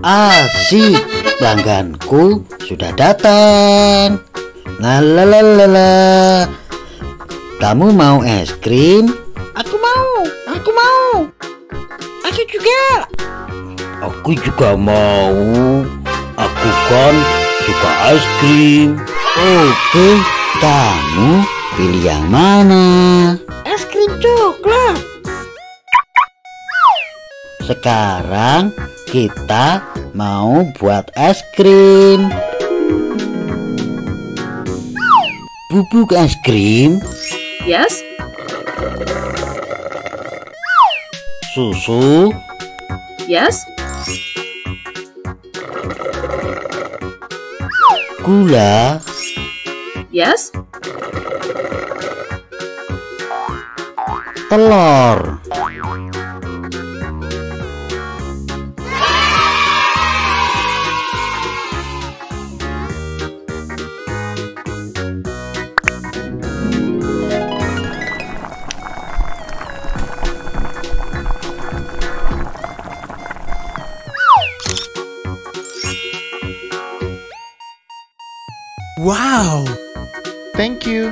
Asik, pelangganku sudah datang. Lalalala. Kamu mau es krim? Aku mau, aku mau. Aku juga. Aku juga mau. Aku kan suka es krim. Oke, kamu pilih yang mana? Es krim coklat. Sekarang kita mau buat es krim. Bubuk es krim, Yes? susu, Yes? gula, Yes? telur. Wow! Thank you!